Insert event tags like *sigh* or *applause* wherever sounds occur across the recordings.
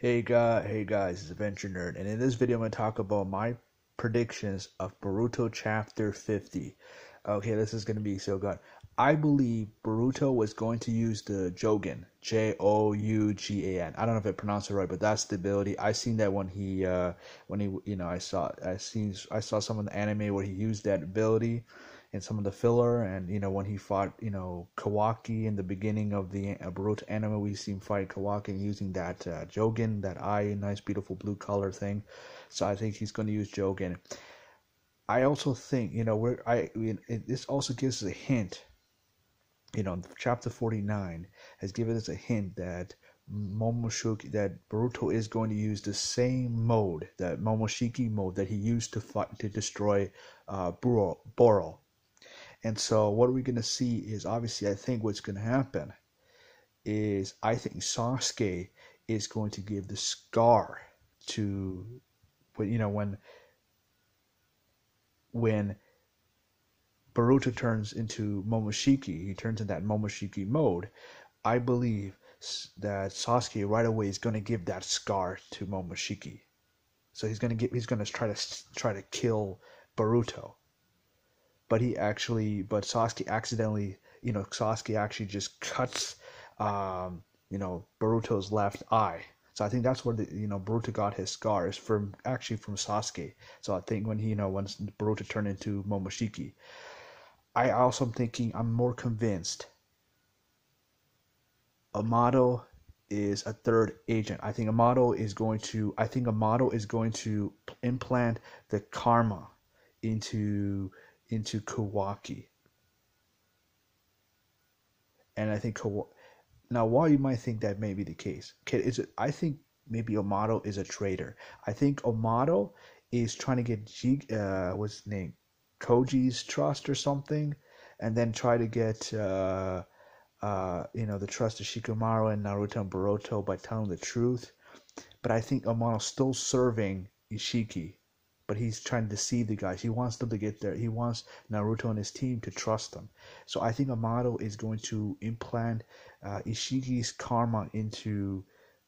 Hey guys, hey guys, it's Adventure Nerd, and in this video I'm going to talk about my predictions of Boruto Chapter 50. Okay, this is going to be so good. I believe Boruto was going to use the Jogan, J O U G A N. I don't know if I pronounced it right, but that's the ability. I seen that when he, uh, when he, you know, I saw, I seen, I saw some of the anime where he used that ability in some of the filler, and you know when he fought you know Kawaki in the beginning of the Boruto anime, we see him fight Kawaki using that uh, Jogan, that eye, nice beautiful blue color thing. So I think he's going to use Jogan. I also think you know where I it, this also gives us a hint. You know, chapter forty nine has given us a hint that Momoshiki that Boruto is going to use the same mode, that Momoshiki mode that he used to fight to destroy uh, Boro, Boro and so what we're going to see is obviously I think what's going to happen is I think Sasuke is going to give the scar to but you know when when Boruto turns into Momoshiki, he turns in that Momoshiki mode. I believe that Sasuke right away is going to give that scar to Momoshiki. So he's going to get he's going to try to try to kill Boruto but he actually, but Sasuke accidentally, you know, Sasuke actually just cuts, um, you know, Boruto's left eye. So I think that's where the you know Boruto got his scars from actually from Sasuke. So I think when he you know when Boruto turned into Momoshiki, I also am thinking I'm more convinced. Amado is a third agent. I think Amado is going to I think Amado is going to implant the karma into into Kawaki. And I think now while you might think that may be the case, okay, is it I think maybe Amado is a traitor. I think Amado is trying to get G uh what's his name? Koji's trust or something, and then try to get uh uh you know the trust of Shikamaru and Naruto and Boruto by telling the truth. But I think Amado's still serving Ishiki but he's trying to deceive the guys. He wants them to get there. He wants Naruto and his team to trust them. So I think Amado is going to implant uh, Ishiki's karma into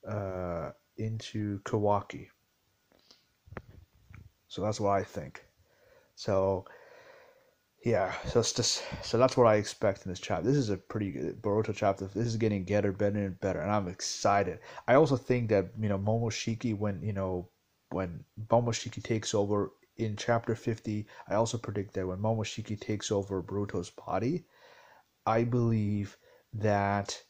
uh, into Kawaki. So that's what I think. So yeah, so it's just so that's what I expect in this chapter. This is a pretty good Boruto chapter. This is getting better, better and better, and I'm excited. I also think that you know Momoshiki when you know when Momoshiki takes over in chapter 50, I also predict that when Momoshiki takes over Boruto's body, I believe that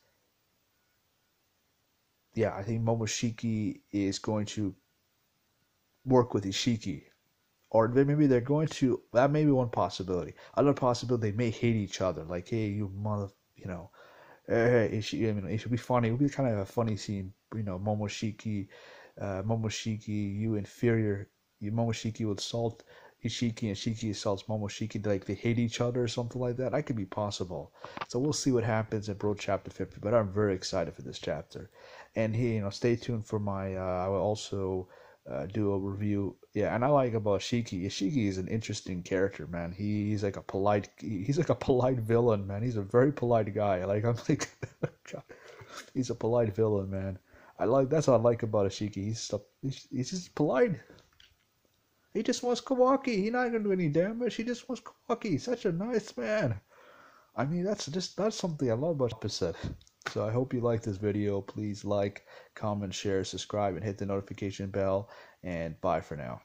yeah, I think Momoshiki is going to work with Ishiki. Or maybe they're going to that may be one possibility. Other possibility they may hate each other. Like, hey, you mother you know, hey, it should, I mean, it should be funny. It would be kind of a funny scene, you know, Momoshiki uh, Momoshiki, you inferior, you Momoshiki would assault Ishiki and Shiki assaults Momoshiki, like they hate each other or something like that. That could be possible. So we'll see what happens in Bro Chapter 50, but I'm very excited for this chapter. And here, you know, stay tuned for my, uh, I will also uh, do a review. Yeah, and I like about Shiki. Shiki is an interesting character, man. He, he's like a polite, he's like a polite villain, man. He's a very polite guy. Like, I'm like, *laughs* he's a polite villain, man. I like that's what I like about Ishiki. He's he's, he's just polite. He just wants Kawaki. He's not gonna do any damage. He just wants Kawaki. Such a nice man. I mean, that's just that's something I love about opposite. So I hope you like this video. Please like, comment, share, subscribe, and hit the notification bell. And bye for now.